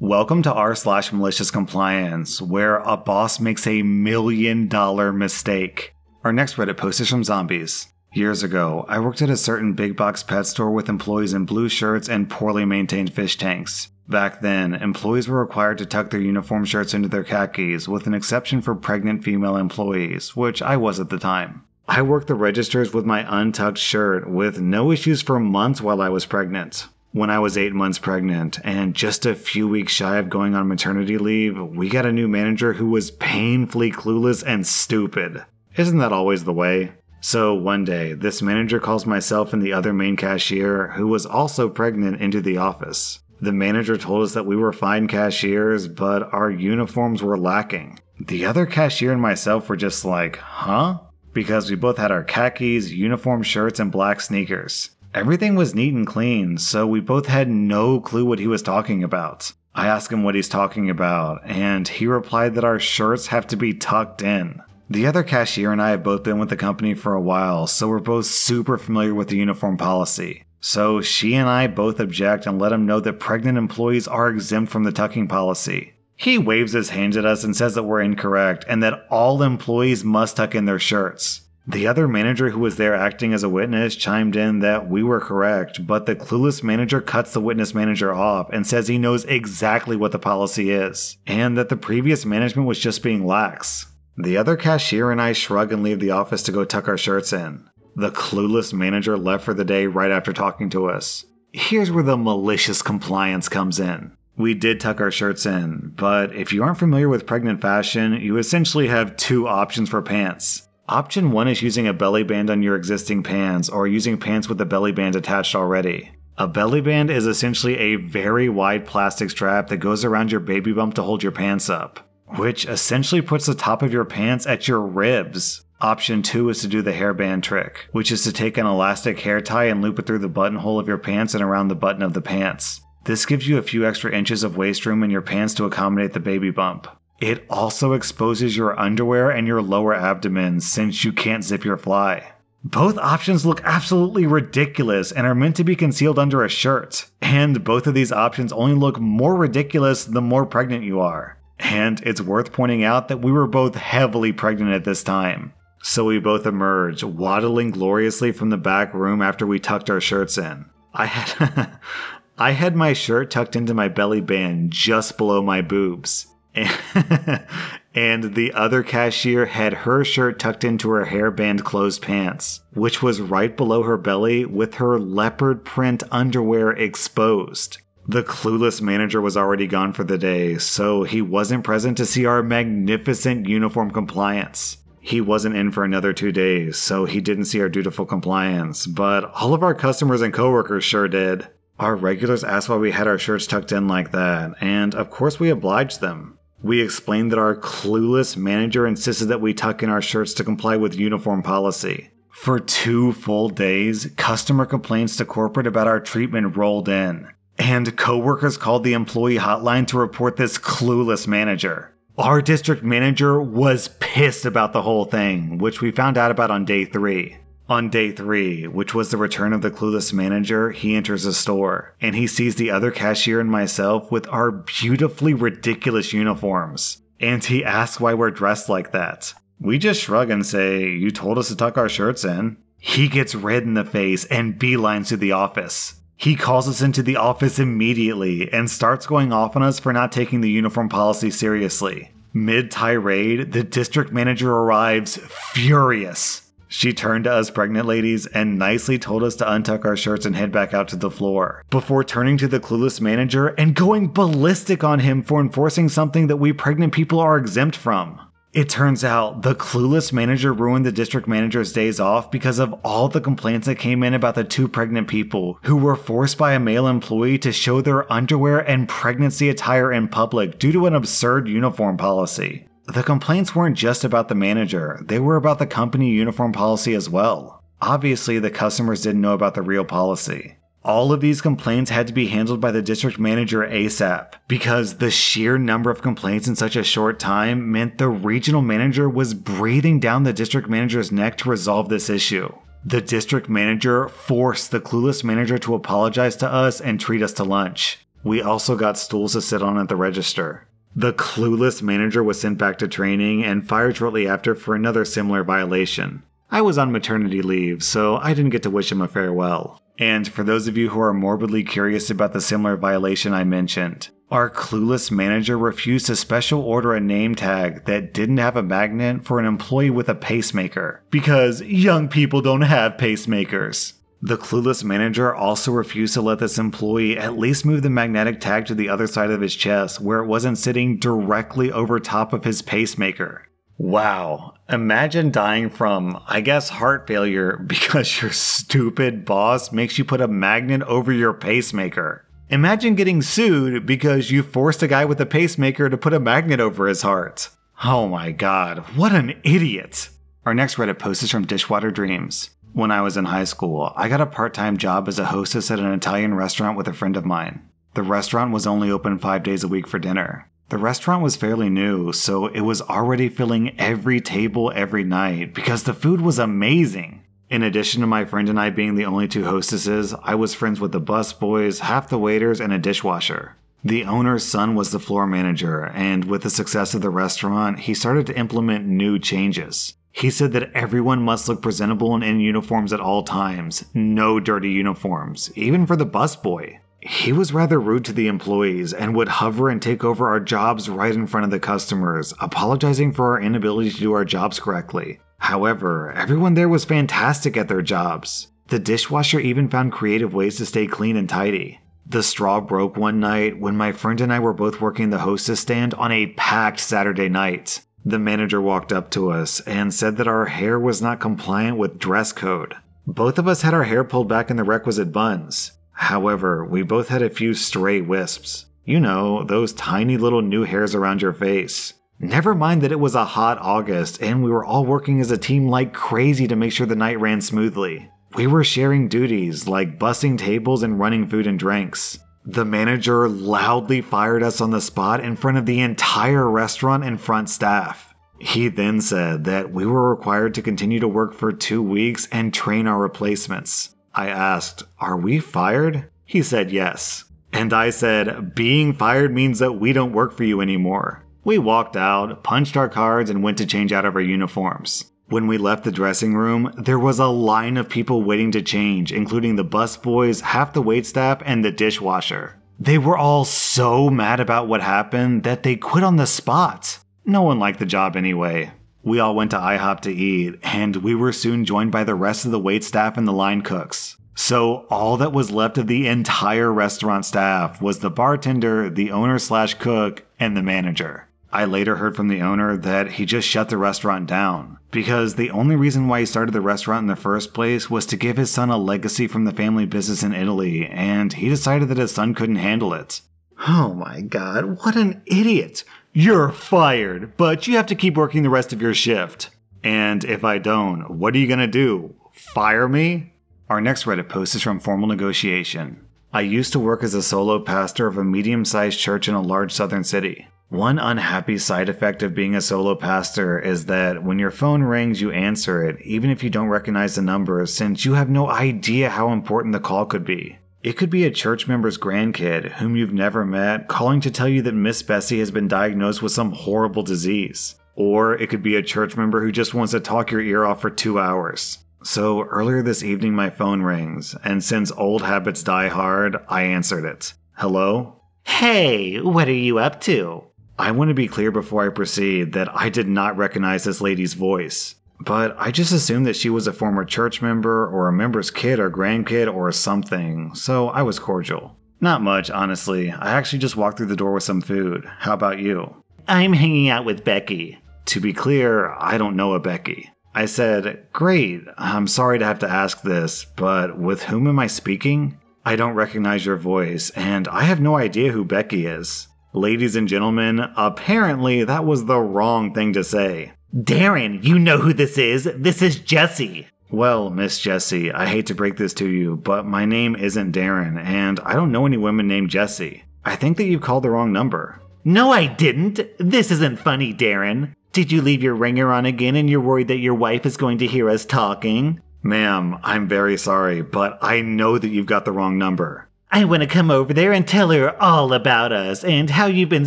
Welcome to r slash malicious compliance, where a boss makes a million dollar mistake. Our next Reddit post is from zombies. Years ago, I worked at a certain big box pet store with employees in blue shirts and poorly maintained fish tanks. Back then, employees were required to tuck their uniform shirts into their khakis, with an exception for pregnant female employees, which I was at the time. I worked the registers with my untucked shirt with no issues for months while I was pregnant. When I was eight months pregnant and just a few weeks shy of going on maternity leave, we got a new manager who was painfully clueless and stupid. Isn't that always the way? So one day, this manager calls myself and the other main cashier, who was also pregnant, into the office. The manager told us that we were fine cashiers, but our uniforms were lacking. The other cashier and myself were just like, huh? Because we both had our khakis, uniform shirts, and black sneakers. Everything was neat and clean, so we both had no clue what he was talking about. I asked him what he's talking about, and he replied that our shirts have to be tucked in. The other cashier and I have both been with the company for a while, so we're both super familiar with the uniform policy. So she and I both object and let him know that pregnant employees are exempt from the tucking policy. He waves his hands at us and says that we're incorrect and that all employees must tuck in their shirts. The other manager who was there acting as a witness chimed in that we were correct, but the clueless manager cuts the witness manager off and says he knows exactly what the policy is, and that the previous management was just being lax. The other cashier and I shrug and leave the office to go tuck our shirts in. The clueless manager left for the day right after talking to us. Here's where the malicious compliance comes in. We did tuck our shirts in, but if you aren't familiar with pregnant fashion, you essentially have two options for pants. Option 1 is using a belly band on your existing pants or using pants with a belly band attached already. A belly band is essentially a very wide plastic strap that goes around your baby bump to hold your pants up, which essentially puts the top of your pants at your ribs. Option 2 is to do the hairband trick, which is to take an elastic hair tie and loop it through the buttonhole of your pants and around the button of the pants. This gives you a few extra inches of waist room in your pants to accommodate the baby bump. It also exposes your underwear and your lower abdomen since you can't zip your fly. Both options look absolutely ridiculous and are meant to be concealed under a shirt. And both of these options only look more ridiculous the more pregnant you are. And it's worth pointing out that we were both heavily pregnant at this time. So we both emerged, waddling gloriously from the back room after we tucked our shirts in. I had I had my shirt tucked into my belly band just below my boobs. and the other cashier had her shirt tucked into her hairband closed pants, which was right below her belly with her leopard print underwear exposed. The clueless manager was already gone for the day, so he wasn't present to see our magnificent uniform compliance. He wasn't in for another two days, so he didn't see our dutiful compliance, but all of our customers and coworkers sure did. Our regulars asked why we had our shirts tucked in like that, and of course we obliged them. We explained that our clueless manager insisted that we tuck in our shirts to comply with uniform policy. For two full days, customer complaints to corporate about our treatment rolled in, and coworkers called the employee hotline to report this clueless manager. Our district manager was pissed about the whole thing, which we found out about on day three. On day three, which was the return of the clueless manager, he enters the store and he sees the other cashier and myself with our beautifully ridiculous uniforms. And he asks why we're dressed like that. We just shrug and say, You told us to tuck our shirts in. He gets red in the face and beelines to the office. He calls us into the office immediately and starts going off on us for not taking the uniform policy seriously. Mid tirade, the district manager arrives furious she turned to us pregnant ladies and nicely told us to untuck our shirts and head back out to the floor, before turning to the clueless manager and going ballistic on him for enforcing something that we pregnant people are exempt from. It turns out the clueless manager ruined the district manager's days off because of all the complaints that came in about the two pregnant people who were forced by a male employee to show their underwear and pregnancy attire in public due to an absurd uniform policy. The complaints weren't just about the manager, they were about the company uniform policy as well. Obviously, the customers didn't know about the real policy. All of these complaints had to be handled by the district manager ASAP because the sheer number of complaints in such a short time meant the regional manager was breathing down the district manager's neck to resolve this issue. The district manager forced the clueless manager to apologize to us and treat us to lunch. We also got stools to sit on at the register. The clueless manager was sent back to training and fired shortly after for another similar violation. I was on maternity leave, so I didn't get to wish him a farewell. And for those of you who are morbidly curious about the similar violation I mentioned, our clueless manager refused to special order a name tag that didn't have a magnet for an employee with a pacemaker, because young people don't have pacemakers. The clueless manager also refused to let this employee at least move the magnetic tag to the other side of his chest where it wasn't sitting directly over top of his pacemaker. Wow. Imagine dying from, I guess, heart failure because your stupid boss makes you put a magnet over your pacemaker. Imagine getting sued because you forced a guy with a pacemaker to put a magnet over his heart. Oh my god, what an idiot. Our next Reddit post is from Dishwater Dreams. When I was in high school, I got a part time job as a hostess at an Italian restaurant with a friend of mine. The restaurant was only open five days a week for dinner. The restaurant was fairly new, so it was already filling every table every night because the food was amazing. In addition to my friend and I being the only two hostesses, I was friends with the bus boys, half the waiters, and a dishwasher. The owner's son was the floor manager, and with the success of the restaurant, he started to implement new changes. He said that everyone must look presentable and in uniforms at all times, no dirty uniforms, even for the busboy. He was rather rude to the employees and would hover and take over our jobs right in front of the customers, apologizing for our inability to do our jobs correctly. However, everyone there was fantastic at their jobs. The dishwasher even found creative ways to stay clean and tidy. The straw broke one night when my friend and I were both working the hostess stand on a packed Saturday night. The manager walked up to us and said that our hair was not compliant with dress code. Both of us had our hair pulled back in the requisite buns. However, we both had a few stray wisps. You know, those tiny little new hairs around your face. Never mind that it was a hot August and we were all working as a team like crazy to make sure the night ran smoothly. We were sharing duties like bussing tables and running food and drinks. The manager loudly fired us on the spot in front of the entire restaurant and front staff. He then said that we were required to continue to work for two weeks and train our replacements. I asked, Are we fired? He said yes. And I said, Being fired means that we don't work for you anymore. We walked out, punched our cards, and went to change out of our uniforms. When we left the dressing room, there was a line of people waiting to change, including the bus boys, half the waitstaff, and the dishwasher. They were all so mad about what happened that they quit on the spot. No one liked the job anyway. We all went to IHOP to eat, and we were soon joined by the rest of the waitstaff and the line cooks. So all that was left of the entire restaurant staff was the bartender, the owner slash cook, and the manager. I later heard from the owner that he just shut the restaurant down because the only reason why he started the restaurant in the first place was to give his son a legacy from the family business in Italy, and he decided that his son couldn't handle it. Oh my god, what an idiot! You're fired, but you have to keep working the rest of your shift. And if I don't, what are you gonna do? Fire me? Our next Reddit post is from Formal Negotiation. I used to work as a solo pastor of a medium sized church in a large southern city. One unhappy side effect of being a solo pastor is that when your phone rings, you answer it, even if you don't recognize the number, since you have no idea how important the call could be. It could be a church member's grandkid whom you've never met calling to tell you that Miss Bessie has been diagnosed with some horrible disease. Or it could be a church member who just wants to talk your ear off for two hours. So earlier this evening, my phone rings, and since old habits die hard, I answered it. Hello? Hey, what are you up to? I want to be clear before I proceed that I did not recognize this lady's voice. But I just assumed that she was a former church member or a member's kid or grandkid or something, so I was cordial. Not much, honestly. I actually just walked through the door with some food. How about you? I'm hanging out with Becky. To be clear, I don't know a Becky. I said, Great, I'm sorry to have to ask this, but with whom am I speaking? I don't recognize your voice, and I have no idea who Becky is. Ladies and gentlemen, apparently that was the wrong thing to say. Darren, you know who this is. This is Jessie. Well, Miss Jessie, I hate to break this to you, but my name isn't Darren, and I don't know any women named Jessie. I think that you've called the wrong number. No, I didn't. This isn't funny, Darren. Did you leave your ringer on again and you're worried that your wife is going to hear us talking? Ma'am, I'm very sorry, but I know that you've got the wrong number. I want to come over there and tell her all about us and how you've been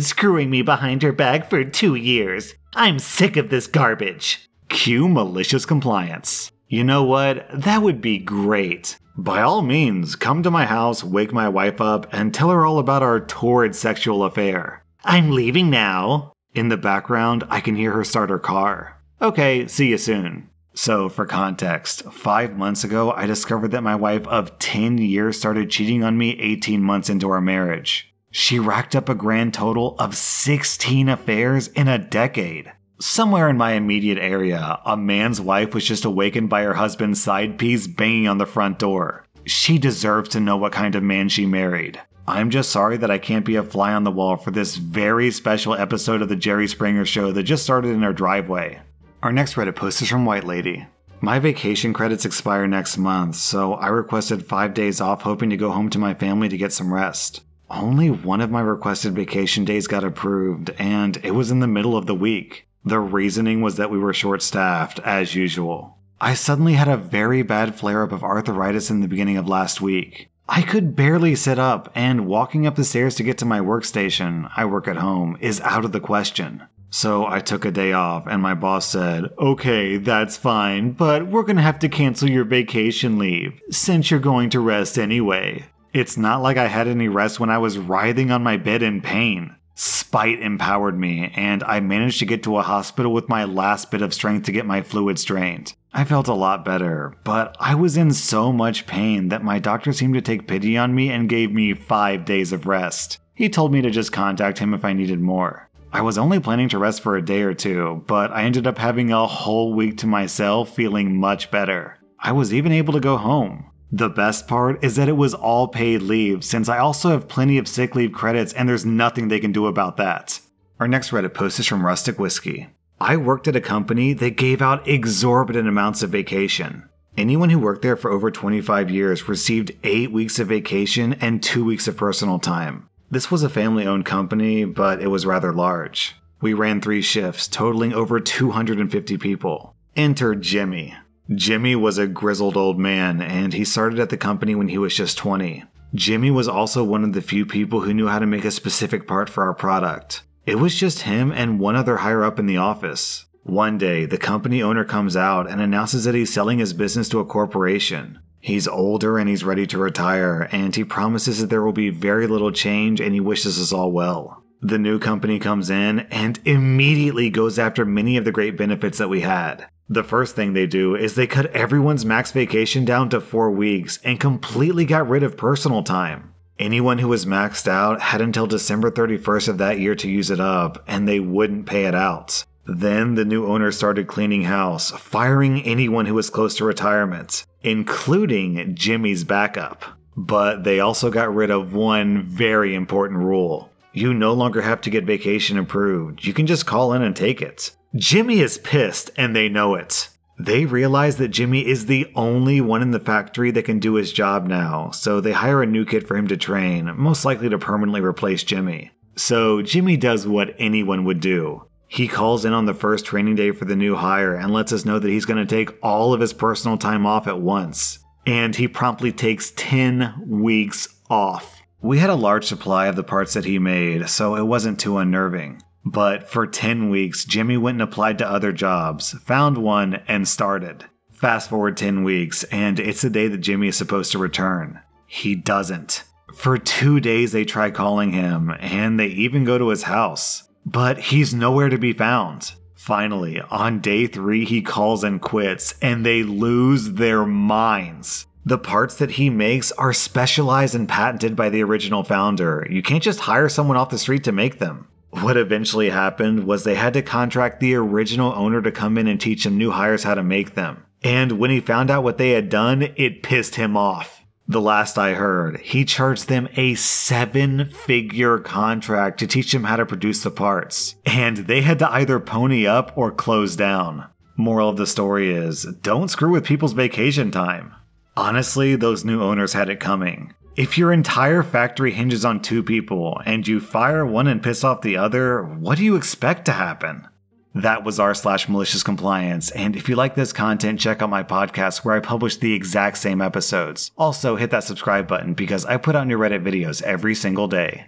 screwing me behind her back for two years. I'm sick of this garbage. Cue malicious compliance. You know what? That would be great. By all means, come to my house, wake my wife up, and tell her all about our torrid sexual affair. I'm leaving now. In the background, I can hear her start her car. Okay, see you soon. So, for context, five months ago, I discovered that my wife of 10 years started cheating on me 18 months into our marriage. She racked up a grand total of 16 affairs in a decade. Somewhere in my immediate area, a man's wife was just awakened by her husband's side piece banging on the front door. She deserves to know what kind of man she married. I'm just sorry that I can't be a fly on the wall for this very special episode of the Jerry Springer Show that just started in our driveway. Our next Reddit post is from White Lady. My vacation credits expire next month, so I requested five days off hoping to go home to my family to get some rest. Only one of my requested vacation days got approved, and it was in the middle of the week. The reasoning was that we were short staffed, as usual. I suddenly had a very bad flare up of arthritis in the beginning of last week. I could barely sit up, and walking up the stairs to get to my workstation, I work at home, is out of the question. So I took a day off, and my boss said, Okay, that's fine, but we're gonna have to cancel your vacation leave, since you're going to rest anyway. It's not like I had any rest when I was writhing on my bed in pain. Spite empowered me, and I managed to get to a hospital with my last bit of strength to get my fluids drained. I felt a lot better, but I was in so much pain that my doctor seemed to take pity on me and gave me five days of rest. He told me to just contact him if I needed more. I was only planning to rest for a day or two, but I ended up having a whole week to myself feeling much better. I was even able to go home. The best part is that it was all paid leave, since I also have plenty of sick leave credits and there's nothing they can do about that. Our next Reddit post is from Rustic Whiskey. I worked at a company that gave out exorbitant amounts of vacation. Anyone who worked there for over 25 years received 8 weeks of vacation and 2 weeks of personal time. This was a family owned company, but it was rather large. We ran three shifts, totaling over 250 people. Enter Jimmy, Jimmy was a grizzled old man, and he started at the company when he was just 20. Jimmy was also one of the few people who knew how to make a specific part for our product. It was just him and one other higher up in the office. One day, the company owner comes out and announces that he's selling his business to a corporation. He's older and he's ready to retire, and he promises that there will be very little change and he wishes us all well. The new company comes in and immediately goes after many of the great benefits that we had. The first thing they do is they cut everyone's max vacation down to four weeks and completely got rid of personal time. Anyone who was maxed out had until December 31st of that year to use it up, and they wouldn't pay it out. Then the new owner started cleaning house, firing anyone who was close to retirement, including Jimmy's backup. But they also got rid of one very important rule. You no longer have to get vacation approved, you can just call in and take it. Jimmy is pissed, and they know it. They realize that Jimmy is the only one in the factory that can do his job now, so they hire a new kid for him to train, most likely to permanently replace Jimmy. So Jimmy does what anyone would do. He calls in on the first training day for the new hire and lets us know that he's going to take all of his personal time off at once. And he promptly takes 10 weeks off. We had a large supply of the parts that he made, so it wasn't too unnerving. But for 10 weeks, Jimmy went and applied to other jobs, found one, and started. Fast forward 10 weeks, and it's the day that Jimmy is supposed to return. He doesn't. For two days, they try calling him, and they even go to his house. But he's nowhere to be found. Finally, on day three, he calls and quits, and they lose their minds. The parts that he makes are specialized and patented by the original founder. You can't just hire someone off the street to make them. What eventually happened was they had to contract the original owner to come in and teach some new hires how to make them. And when he found out what they had done, it pissed him off. The last I heard, he charged them a seven figure contract to teach them how to produce the parts. And they had to either pony up or close down. Moral of the story is don't screw with people's vacation time. Honestly, those new owners had it coming. If your entire factory hinges on two people and you fire one and piss off the other, what do you expect to happen? That was r slash malicious compliance. And if you like this content, check out my podcast where I publish the exact same episodes. Also, hit that subscribe button because I put out new Reddit videos every single day.